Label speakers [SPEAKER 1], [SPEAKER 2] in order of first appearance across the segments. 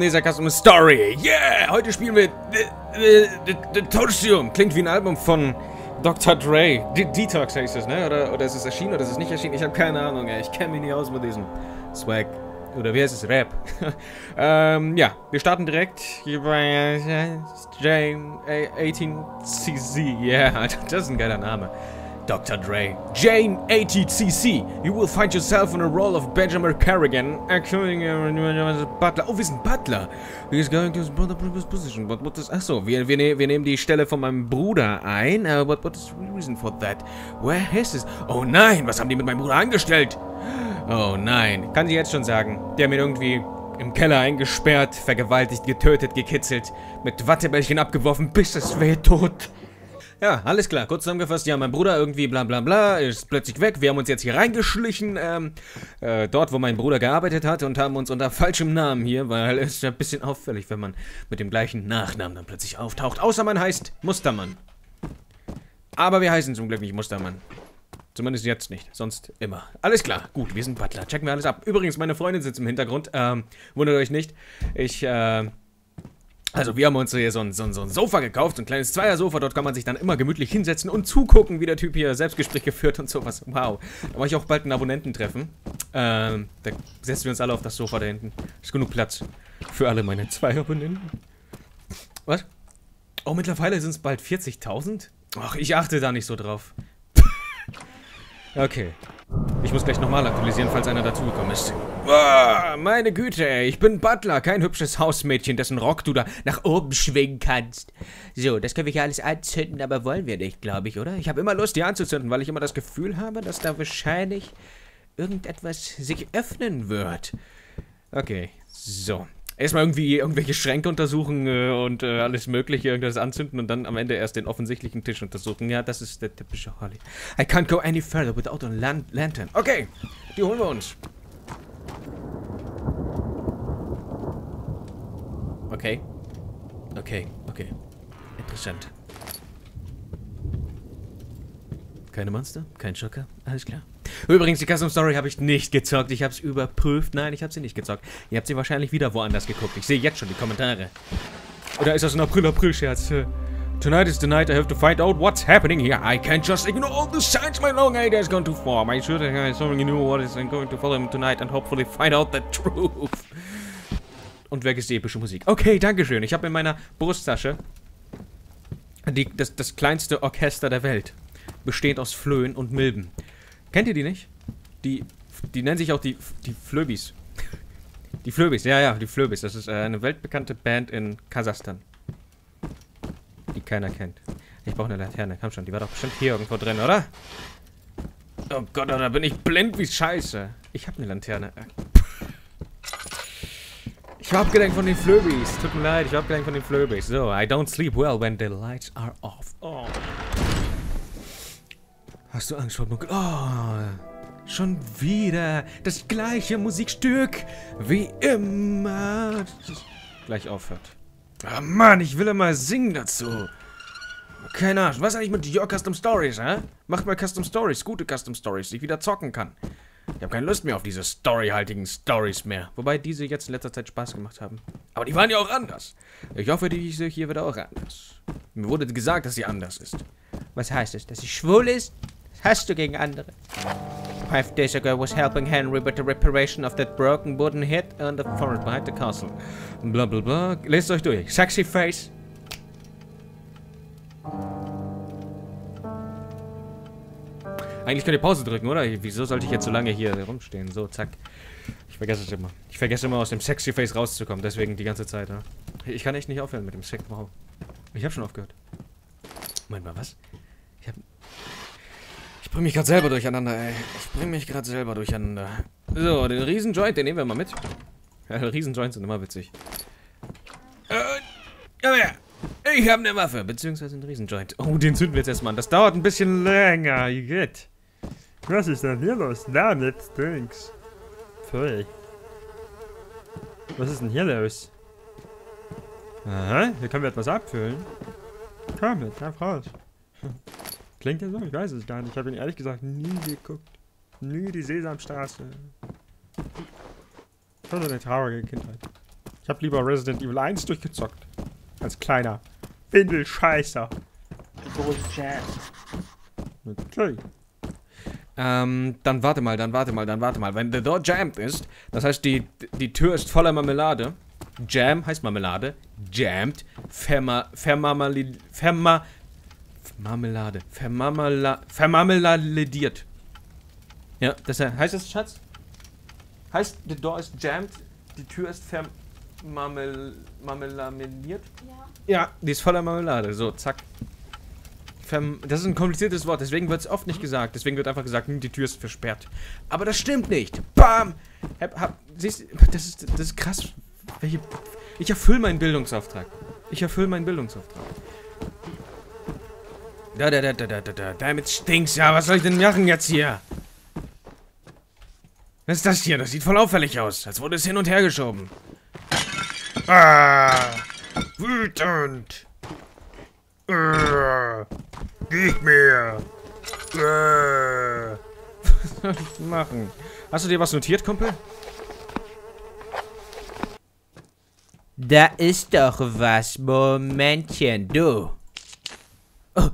[SPEAKER 1] Dieser Custom Story. Yeah! Heute spielen wir The Torsium. Klingt wie ein Album von Dr. Dre. Detox heißt es, ne? Oder, oder ist es erschienen oder ist es nicht erschienen? Ich habe keine Ahnung, ey. Ich kenne mich nicht aus mit diesem Swag. Oder wie heißt es? Rap. ähm, ja, wir starten direkt hier bei J18CZ. Ja, yeah, das ist ein geiler Name. Dr. Dre. Jane ATCC. You will find yourself in a role of Benjamin Carrigan, acting Butler. Oh, wir sind Butler. He is going to his brother previous position. But what is... Achso, wir, wir, ne, wir nehmen die Stelle von meinem Bruder ein. Uh, but what is the reason for that? Where is this? Oh nein, was haben die mit meinem Bruder angestellt? Oh nein. Kann sie jetzt schon sagen. Der mir irgendwie im Keller eingesperrt, vergewaltigt, getötet, gekitzelt, mit Wattebällchen abgeworfen, bis es weh tut. Ja, alles klar. Kurz zusammengefasst, ja, mein Bruder irgendwie bla bla bla ist plötzlich weg. Wir haben uns jetzt hier reingeschlichen, ähm, äh, dort, wo mein Bruder gearbeitet hat und haben uns unter falschem Namen hier, weil es ist ja ein bisschen auffällig, wenn man mit dem gleichen Nachnamen dann plötzlich auftaucht. Außer man heißt Mustermann. Aber wir heißen zum Glück nicht Mustermann. Zumindest jetzt nicht, sonst immer. Alles klar, gut, wir sind Butler. Checken wir alles ab. Übrigens, meine Freundin sitzt im Hintergrund. Ähm, wundert euch nicht. Ich, äh, also wir haben uns hier so ein, so, ein, so ein, Sofa gekauft, so ein kleines Zweiersofa. Dort kann man sich dann immer gemütlich hinsetzen und zugucken, wie der Typ hier Selbstgespräch geführt und sowas. Wow. Da mache ich auch bald ein Abonnententreffen. Ähm, da setzen wir uns alle auf das Sofa da hinten. Ist genug Platz für alle meine zwei Abonnenten. Was? Oh, mittlerweile sind es bald 40.000? Ach, ich achte da nicht so drauf. okay. Ich muss gleich nochmal aktualisieren, falls einer dazugekommen ist. Oh, meine Güte. Ich bin Butler, kein hübsches Hausmädchen, dessen Rock du da nach oben schwingen kannst. So, das können wir hier alles anzünden, aber wollen wir nicht, glaube ich, oder? Ich habe immer Lust, die anzuzünden, weil ich immer das Gefühl habe, dass da wahrscheinlich irgendetwas sich öffnen wird. Okay, so. Erstmal irgendwie irgendwelche Schränke untersuchen äh, und äh, alles mögliche, irgendwas anzünden und dann am Ende erst den offensichtlichen Tisch untersuchen. Ja, das ist der typische Holly. I can't go any further without a lan lantern. Okay, die holen wir uns. Okay. Okay, okay. Interessant. Keine Monster? Kein Schocker? Alles klar. Übrigens, die Custom Story habe ich nicht gezockt. Ich habe es überprüft. Nein, ich habe sie nicht gezockt. Ihr habt sie wahrscheinlich wieder woanders geguckt. Ich sehe jetzt schon die Kommentare. Oder ist das ein April-April-Scherz? Tonight is the night I have to find out what's happening here. I can't just ignore all the signs my long age has gone to form. I should have something new what is going to follow him tonight and hopefully find out the truth. Und weg ist die epische Musik. Okay, dankeschön. Ich habe in meiner Brusttasche die, das, das kleinste Orchester der Welt. Besteht aus Flöhen und Milben. Kennt ihr die nicht? Die, die nennen sich auch die, die Flöbis. Die Flöbis, ja, ja, die Flöbis. Das ist äh, eine weltbekannte Band in Kasachstan. Die keiner kennt. Ich brauche eine Laterne, komm schon, die war doch bestimmt hier irgendwo drin, oder? Oh Gott, da bin ich blind wie Scheiße. Ich habe eine Lanterne. Ich war abgelenkt von den Flöbis. Tut mir leid, ich war abgelenkt von den Flöbis. So, I don't sleep well when the lights are off. Oh. Hast du Angst vor Dunkel? Oh, schon wieder das gleiche Musikstück wie immer. Gleich aufhört. Ah, oh Mann, ich will immer singen dazu. Keine Ahnung. Was eigentlich mit Your Custom Stories, hä? Macht mal Custom Stories, gute Custom Stories, die ich wieder zocken kann. Ich habe keine Lust mehr auf diese storyhaltigen Stories mehr. Wobei diese jetzt in letzter Zeit Spaß gemacht haben. Aber die waren ja auch anders. Ich hoffe, diese hier wird auch anders. Mir wurde gesagt, dass sie anders ist. Was heißt das? Dass sie schwul ist? hast du gegen andere? Five days ago I was helping Henry with the reparation of that broken wooden head on the forest behind the castle. Bla bla bla. Lest euch durch. Sexy face. Eigentlich könnt ihr Pause drücken, oder? Wieso sollte ich jetzt so lange hier rumstehen? So, zack. Ich vergesse es immer. Ich vergesse immer aus dem Sexy Face rauszukommen. Deswegen die ganze Zeit, ja. Ich kann echt nicht aufhören mit dem Sex. Wow. Ich habe schon aufgehört. Moment mal, was? Ich habe bring mich gerade selber durcheinander, ey. Ich bring mich gerade selber durcheinander. So, den Riesenjoint, den nehmen wir mal mit. Ja, Riesenjoints sind immer witzig. Äh, her. Ich habe eine Waffe, beziehungsweise einen Riesenjoint. Oh, den zünden wir jetzt erstmal an. Das dauert ein bisschen länger. Gut.
[SPEAKER 2] Was ist denn hier los? Na, jetzt Drinks. Pfui. Was ist denn hier los? Aha, hier können wir etwas abfüllen. Komm mit, lauf raus. Klingt ja so? Ich weiß es gar nicht. Ich habe ihn ehrlich gesagt nie geguckt. Nie die Sesamstraße. schon eine traurige Kindheit. Ich habe lieber Resident Evil 1 durchgezockt. Als kleiner Windelscheißer. Okay.
[SPEAKER 3] Ähm, dann warte mal, dann warte mal, dann warte mal. Wenn der Door jammed ist, das heißt, die, die Tür ist voller Marmelade. Jam heißt Marmelade. Jammed. Verma, vermarmali, verma, Marmelade. Vermarmela, vermarmeladiert. Ja, das heißt das, Schatz? Heißt, the door ist jammed, die Tür ist vermarmeladiert? Ja. Ja, die ist voller Marmelade. So, zack. Das ist ein kompliziertes Wort, deswegen wird es oft nicht gesagt. Deswegen wird einfach gesagt, hm, die Tür ist versperrt. Aber das stimmt nicht. Bam! Hab, hab, siehst, das, ist, das ist krass. Welche, ich erfülle meinen Bildungsauftrag. Ich erfülle meinen Bildungsauftrag. Da, da, da, da, da, da, da. Damit stinkt's ja. Was soll ich denn machen jetzt hier? Was ist das hier? Das sieht voll auffällig aus. Als wurde es hin und her geschoben. Ah! Wütend! Äh, nicht mehr! Äh. Was soll ich machen? Hast du dir was notiert, Kumpel?
[SPEAKER 1] Da ist doch was. Momentchen, du. Oh,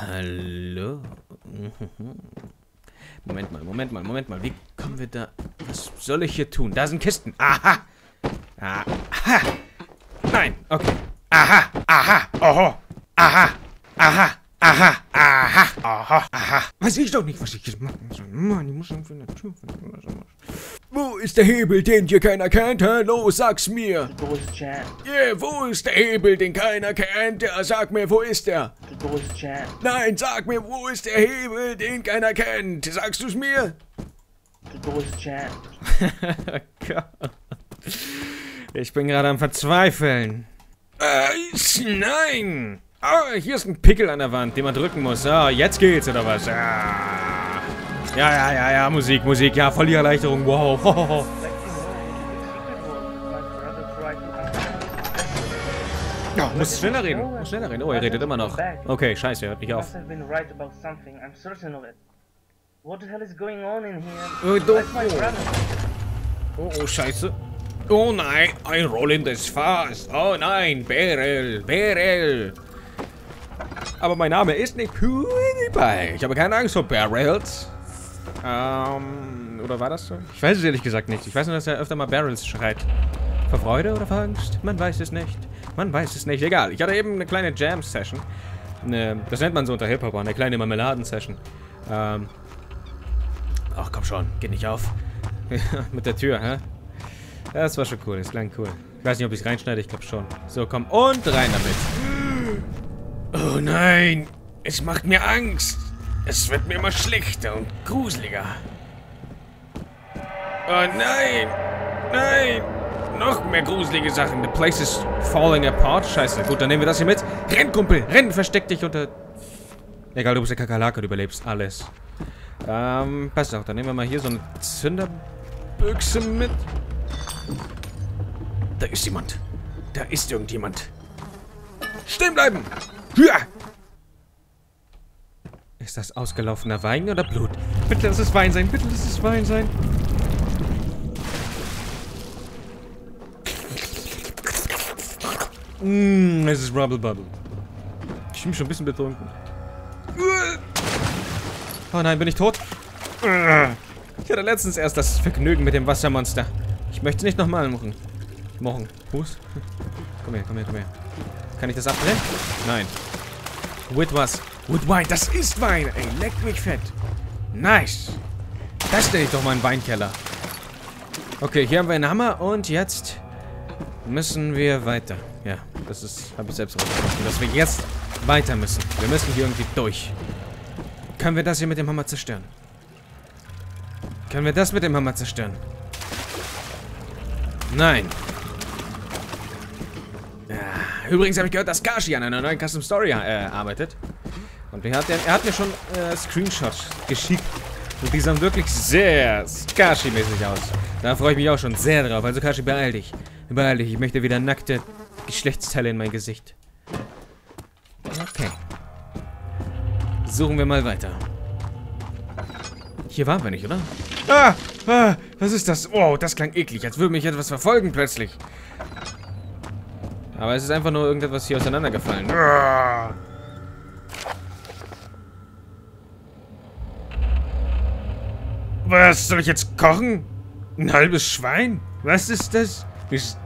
[SPEAKER 1] hallo. Moment mal, Moment mal, Moment mal. Wie kommen wir da... Was soll ich hier tun? Da sind Kisten. Aha. Aha. Nein. Okay. Aha. Aha. Oho. Aha. Aha. Aha. Aha. Aha. Aha. Weiß ich doch nicht, was ich jetzt machen soll. Mann, ich muss irgendwie eine Tür finden. Wo ist der Hebel, den hier keiner kennt? Hallo, sag's mir. Yeah, wo ist der Hebel, den keiner kennt? Ja, sag mir, wo ist der? Nein, sag mir, wo ist der Hebel, den keiner kennt? Sagst du's mir? ich bin gerade am Verzweifeln. Äh, nein! Oh, hier ist ein Pickel an der Wand, den man drücken muss. Ah, jetzt geht's, oder was? Ah. Ja, ja, ja, ja, Musik, Musik, ja, voll die Erleichterung, wow. Oh, muss schneller reden, muss schneller reden. Oh, er redet immer noch. Okay, scheiße, hört nicht auf. Oh, oh, oh, scheiße. Oh nein, ein rollendes Fass. Oh nein, Beryl, Beryl. Aber mein Name ist nicht PewDiePie. Ich habe keine Angst vor Barrels. Ähm, oder war das so? Ich weiß es ehrlich gesagt nicht. Ich weiß nur, dass er öfter mal Barrels schreit. Vor Freude oder vor Angst? Man weiß es nicht. Man weiß es nicht. Egal. Ich hatte eben eine kleine Jam-Session. Das nennt man so unter Hip-Hopper. Eine kleine Marmeladen-Session. Ähm. Ach, komm schon. Geht nicht auf. Mit der Tür, hä? Das war schon cool. Das klang cool. Ich weiß nicht, ob ich es reinschneide. Ich glaube schon. So, komm. Und rein damit. Oh nein. Es macht mir Angst. Es wird mir immer schlechter und gruseliger. Oh nein! Nein! Noch mehr gruselige Sachen. The place is falling apart. Scheiße. Gut, dann nehmen wir das hier mit. Renn, Kumpel! Renn! Versteck dich unter... Egal, du bist der Kakerlake, du überlebst alles. Ähm, pass auf. Dann nehmen wir mal hier so eine Zünderbüchse mit. Da ist jemand. Da ist irgendjemand. Stehen bleiben! Ist das ausgelaufener Wein oder Blut? Bitte lass es Wein sein, bitte lass es Wein sein. Mmm, es ist Rubble Bubble. Ich bin schon ein bisschen betrunken. Oh nein, bin ich tot? Ich hatte letztens erst das Vergnügen mit dem Wassermonster. Ich möchte es nicht nochmal machen. Machen. Fuß? Komm her, komm her, komm her. Kann ich das abbrennen? Nein. With was? With Wein. Das ist Wein. Ey, leck mich fett. Nice. Das nenne ich doch mal einen Weinkeller. Okay, hier haben wir einen Hammer und jetzt müssen wir weiter. Ja, das ist, habe ich selbst rausgefunden, dass wir jetzt weiter müssen. Wir müssen hier irgendwie durch. Können wir das hier mit dem Hammer zerstören? Können wir das mit dem Hammer zerstören? Nein. Übrigens habe ich gehört, dass Kashi an einer neuen Custom Story äh, arbeitet. Und er hat, er hat mir schon äh, Screenshots geschickt. Und die sahen wirklich sehr Skashi-mäßig aus. Da freue ich mich auch schon sehr drauf. Also Kashi, beeil dich. Beeil dich. Ich möchte wieder nackte Geschlechtsteile in mein Gesicht. Okay. Suchen wir mal weiter. Hier waren wir nicht, oder? Ah! Ah! Was ist das? Oh, das klang eklig. Als würde mich etwas verfolgen plötzlich. Aber es ist einfach nur irgendetwas hier auseinandergefallen. Was soll ich jetzt kochen? Ein halbes Schwein? Was ist das? Ist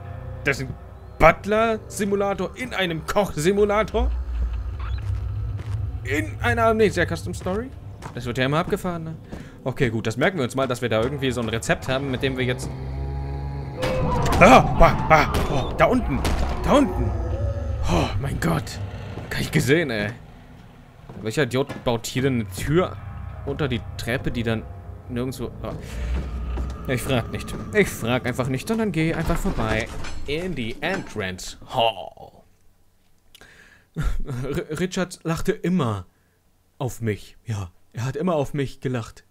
[SPEAKER 1] das ein Butler-Simulator in einem Koch-Simulator? In einer Amnesia-Custom-Story? Das wird ja immer abgefahren, ne? Okay, gut, das merken wir uns mal, dass wir da irgendwie so ein Rezept haben, mit dem wir jetzt... Ah, ah, ah, oh, da unten, da unten. Oh, mein Gott. Gar nicht gesehen, ey. Welcher Idiot baut hier denn eine Tür unter die Treppe, die dann nirgendwo... Oh. Ich frag nicht. Ich frag einfach nicht, sondern gehe einfach vorbei in die Entrance Hall. R Richard lachte immer auf mich. Ja, er hat immer auf mich gelacht.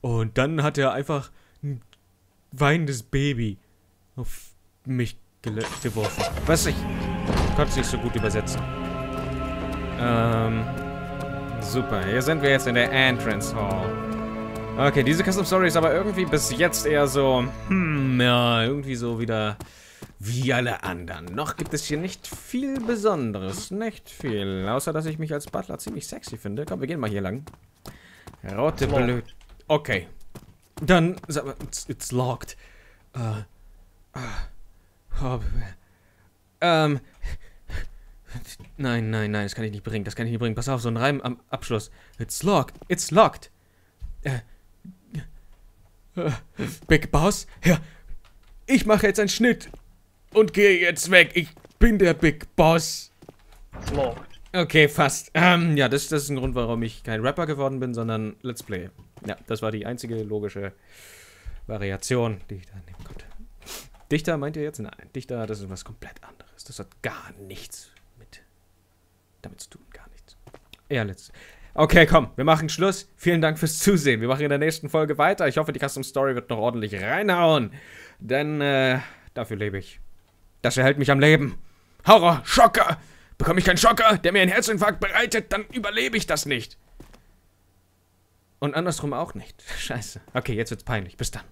[SPEAKER 1] Und dann hat er einfach ein weinendes Baby auf mich geworfen. Was ich konnte es nicht so gut übersetzen. Ähm, super. Hier sind wir jetzt in der Entrance Hall. Okay, diese Custom Story ist aber irgendwie bis jetzt eher so, hm, ja, irgendwie so wieder wie alle anderen. Noch gibt es hier nicht viel Besonderes. Nicht viel. Außer, dass ich mich als Butler ziemlich sexy finde. Komm, wir gehen mal hier lang. Rote Blöd. Okay. Dann, it's, it's locked. Uh, uh, oh, ähm. Nein, nein, nein, das kann ich nicht bringen. Das kann ich nicht bringen. Pass auf, so ein Reim am Abschluss. It's locked. It's locked. Äh. äh Big Boss? Ja. Ich mache jetzt einen Schnitt und gehe jetzt weg. Ich bin der Big Boss. Locked. Okay, fast. Ähm, ja, das, das ist ein Grund, warum ich kein Rapper geworden bin, sondern Let's Play. Ja, das war die einzige logische Variation, die ich da nehmen konnte. Dichter meint ihr jetzt? Nein, Dichter, das ist was komplett anderes. Das hat gar nichts mit damit zu tun, gar nichts. Ja, let's. Okay, komm, wir machen Schluss. Vielen Dank fürs Zusehen. Wir machen in der nächsten Folge weiter. Ich hoffe, die Custom Story wird noch ordentlich reinhauen. Denn, äh, dafür lebe ich. Das erhält mich am Leben. Horror, Schocker! Bekomme ich keinen Schocker, der mir einen Herzinfarkt bereitet, dann überlebe ich das nicht. Und andersrum auch nicht. Scheiße. Okay, jetzt wird's peinlich. Bis dann.